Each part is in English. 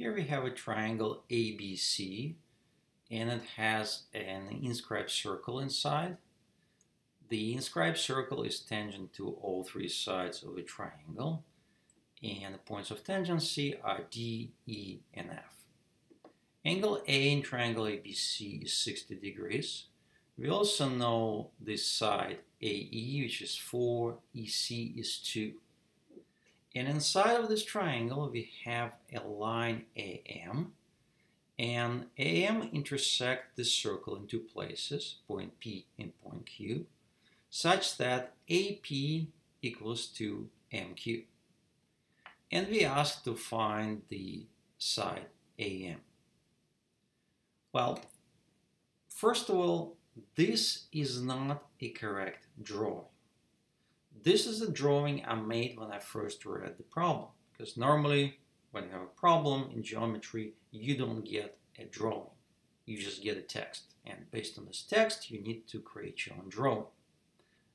Here we have a triangle ABC and it has an inscribed circle inside. The inscribed circle is tangent to all three sides of a triangle and the points of tangency are D, E, and F. Angle A in triangle ABC is 60 degrees. We also know this side AE, which is 4, EC is 2. And inside of this triangle, we have a line AM, and AM intersect this circle in two places, point P and point Q, such that AP equals to MQ. And we ask to find the side AM. Well, first of all, this is not a correct drawing. This is a drawing I made when I first read the problem. Because normally, when you have a problem in geometry, you don't get a drawing. You just get a text. And based on this text, you need to create your own drawing.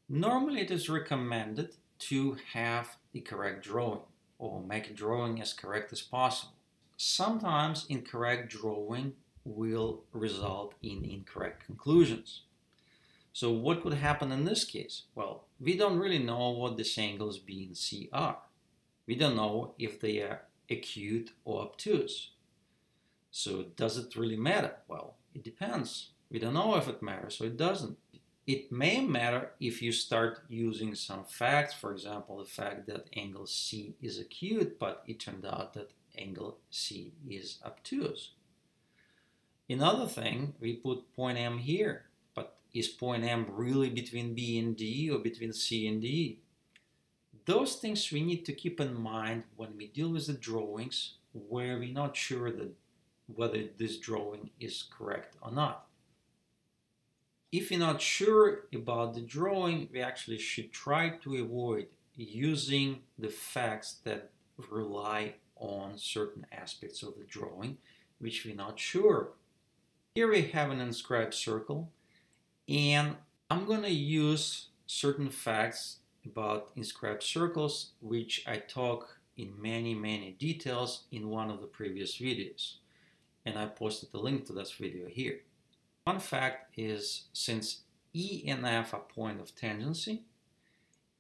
Normally, it is recommended to have the correct drawing or make a drawing as correct as possible. Sometimes incorrect drawing will result in incorrect conclusions. So what could happen in this case? Well, we don't really know what these angles B and C are. We don't know if they are acute or obtuse. So does it really matter? Well, it depends. We don't know if it matters or it doesn't. It may matter if you start using some facts, for example, the fact that angle C is acute, but it turned out that angle C is obtuse. Another thing, we put point M here is point M really between B and D or between C and D? Those things we need to keep in mind when we deal with the drawings where we're not sure that whether this drawing is correct or not. If you're not sure about the drawing, we actually should try to avoid using the facts that rely on certain aspects of the drawing, which we're not sure. Here we have an inscribed circle and I'm going to use certain facts about inscribed circles, which I talk in many, many details in one of the previous videos. And I posted a link to this video here. One fact is since E and F are point of tangency,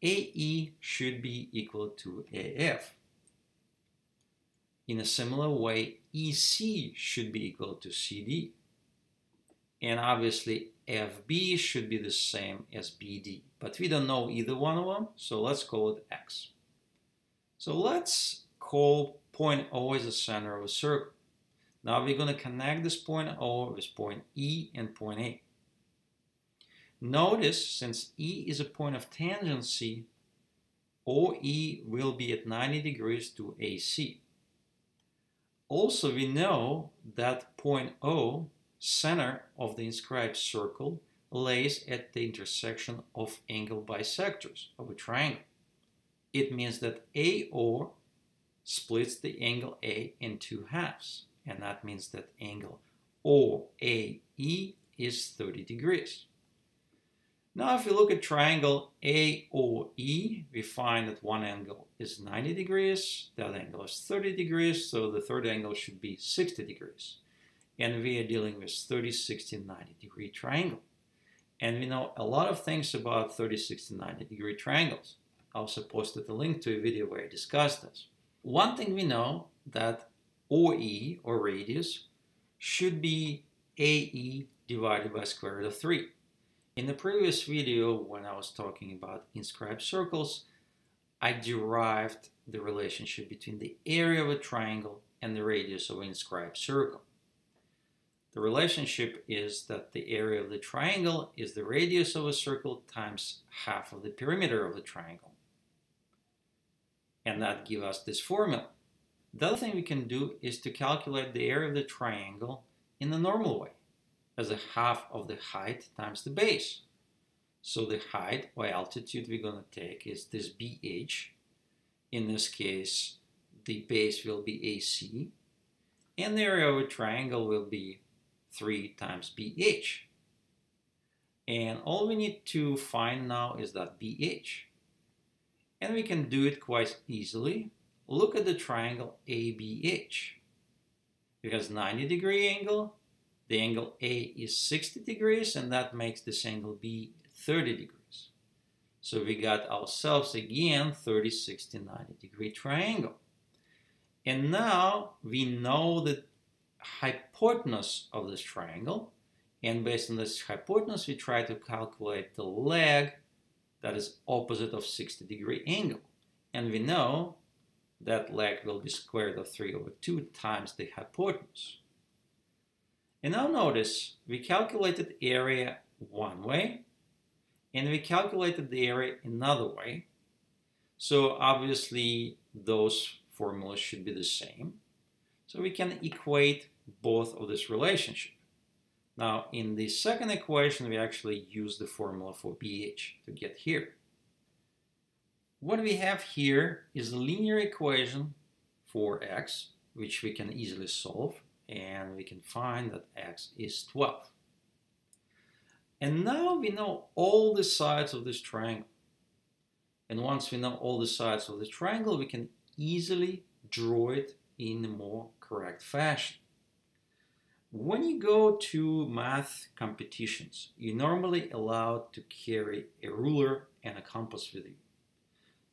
AE should be equal to AF. In a similar way, EC should be equal to CD. And obviously FB should be the same as BD. But we don't know either one of them, so let's call it X. So let's call point O as the center of a circle. Now we're going to connect this point O with point E and point A. Notice, since E is a point of tangency, OE will be at 90 degrees to AC. Also, we know that point O center of the inscribed circle lays at the intersection of angle bisectors of a triangle. It means that AO splits the angle A in two halves, and that means that angle OAE is 30 degrees. Now if you look at triangle AOE, we find that one angle is 90 degrees, that angle is 30 degrees, so the third angle should be 60 degrees and we are dealing with 30, 60, 90 degree triangle. And we know a lot of things about 30, 60, 90 degree triangles. I also posted a link to a video where I discussed this. One thing we know that OE, or radius, should be AE divided by square root of 3. In the previous video, when I was talking about inscribed circles, I derived the relationship between the area of a triangle and the radius of an inscribed circle. The relationship is that the area of the triangle is the radius of a circle times half of the perimeter of the triangle. And that gives us this formula. The other thing we can do is to calculate the area of the triangle in the normal way, as a half of the height times the base. So the height or altitude we're going to take is this BH. In this case, the base will be AC, and the area of a triangle will be 3 times BH. And all we need to find now is that BH. And we can do it quite easily. Look at the triangle ABH. has 90 degree angle, the angle A is 60 degrees, and that makes this angle B 30 degrees. So we got ourselves again 30, 60, 90 degree triangle. And now we know the hypotenuse of this triangle. And based on this hypotenuse, we try to calculate the leg that is opposite of 60 degree angle. And we know that leg will be square root of 3 over 2 times the hypotenuse. And now notice we calculated area one way and we calculated the area another way. So obviously those formulas should be the same. So we can equate both of this relationship. Now in the second equation we actually use the formula for BH to get here. What we have here is a linear equation for x, which we can easily solve, and we can find that x is 12. And now we know all the sides of this triangle. And once we know all the sides of the triangle, we can easily draw it in a more correct fashion. When you go to math competitions, you're normally allowed to carry a ruler and a compass with you.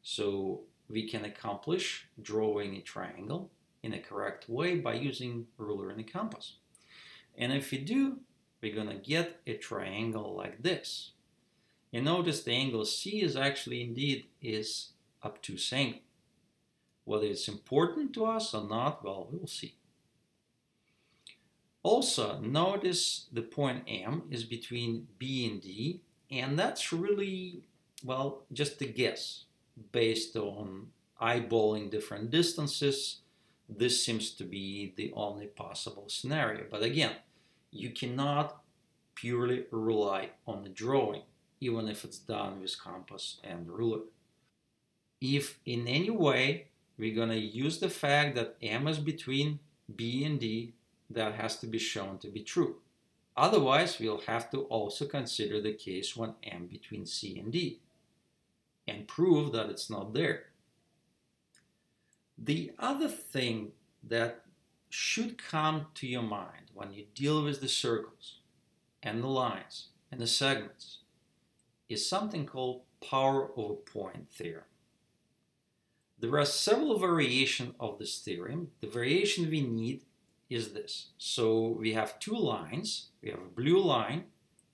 So we can accomplish drawing a triangle in a correct way by using ruler and a compass. And if we do, we're going to get a triangle like this. And notice the angle C is actually indeed is obtuse angle. Whether it's important to us or not, well, we'll see. Also, notice the point M is between B and D, and that's really, well, just a guess based on eyeballing different distances, this seems to be the only possible scenario. But again, you cannot purely rely on the drawing, even if it's done with compass and ruler. If in any way we're going to use the fact that M is between B and D, that has to be shown to be true. Otherwise, we'll have to also consider the case when M between C and D and prove that it's not there. The other thing that should come to your mind when you deal with the circles and the lines and the segments is something called power of point theorem. There are several variations of this theorem. The variation we need is this. So we have two lines. We have a blue line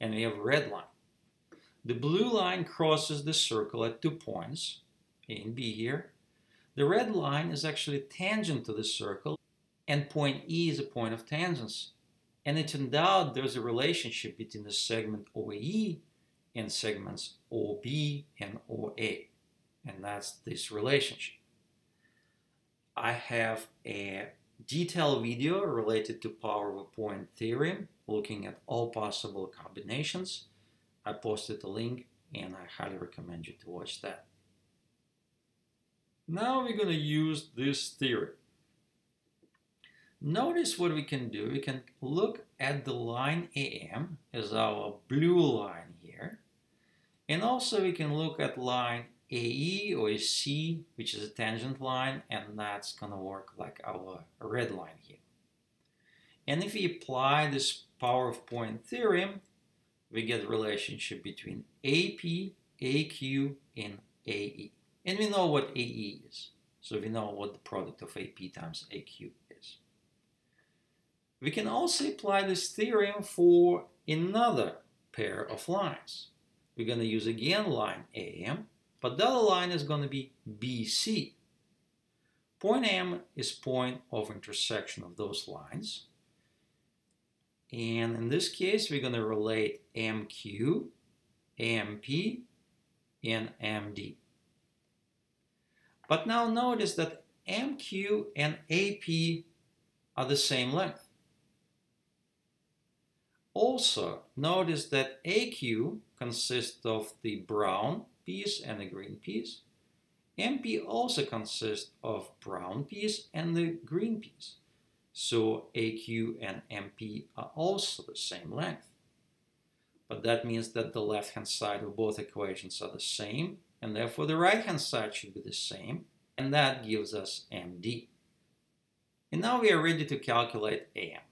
and we have a red line. The blue line crosses the circle at two points, A and B here. The red line is actually tangent to the circle, and point E is a point of tangents. And it turned out there's a relationship between the segment OAE and segments OB and OA. And that's this relationship. I have a detailed video related to power of point theorem, looking at all possible combinations. I posted a link and I highly recommend you to watch that. Now we're going to use this theory. Notice what we can do. We can look at the line AM as our blue line here. And also we can look at line AE or AC, which is a tangent line, and that's going to work like our red line here. And if we apply this power of point theorem, we get a relationship between AP, AQ, and AE. And we know what AE is. So we know what the product of AP times AQ is. We can also apply this theorem for another pair of lines. We're going to use again line AM, but the other line is going to be BC. Point M is point of intersection of those lines. And in this case, we're going to relate MQ, AMP, and MD. But now notice that MQ and AP are the same length. Also, notice that AQ consists of the brown piece and the green piece. MP also consists of brown piece and the green piece. So AQ and MP are also the same length. But that means that the left-hand side of both equations are the same, and therefore the right-hand side should be the same, and that gives us MD. And now we are ready to calculate AM.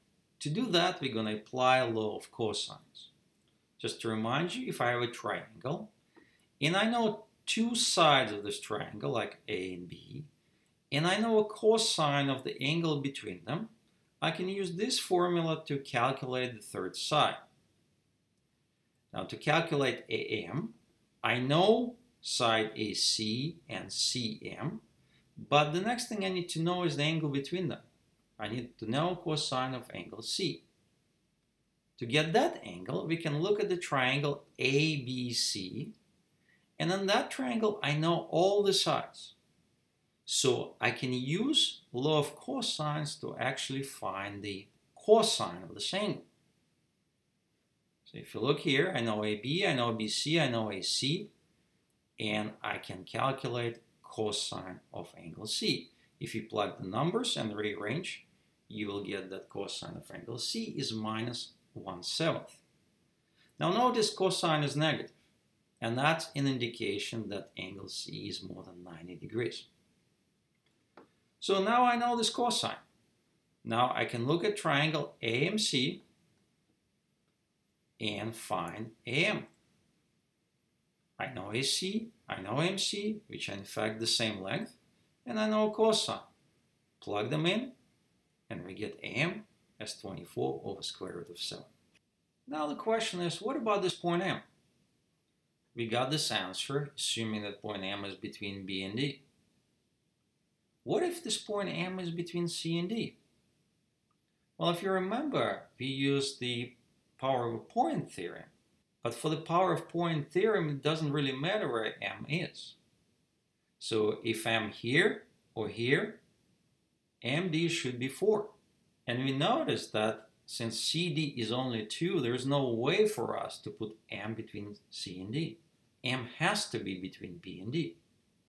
To do that, we're going to apply a law of cosines. Just to remind you, if I have a triangle, and I know two sides of this triangle, like A and B, and I know a cosine of the angle between them, I can use this formula to calculate the third side. Now to calculate AM, I know side AC and CM, but the next thing I need to know is the angle between them. I need to know cosine of angle C. To get that angle, we can look at the triangle ABC, and on that triangle, I know all the sides. So I can use law of cosines to actually find the cosine of this angle. So if you look here, I know AB, I know BC, I know AC, and I can calculate cosine of angle C. If you plug the numbers and rearrange, you will get that cosine of angle C is minus 1 seventh. Now notice cosine is negative, and that's an indication that angle C is more than 90 degrees. So now I know this cosine. Now I can look at triangle AMC and find AM. I know AC, I know MC, which are in fact the same length, and I know cosine. Plug them in, and we get AM as 24 over square root of 7. Now the question is, what about this point M? We got this answer, assuming that point M is between B and D. What if this point M is between C and D? Well, if you remember, we used the power of point theorem. But for the power of point theorem, it doesn't really matter where M is. So if M here or here, MD should be 4. And we notice that since CD is only 2, there's no way for us to put M between C and D. M has to be between B and D.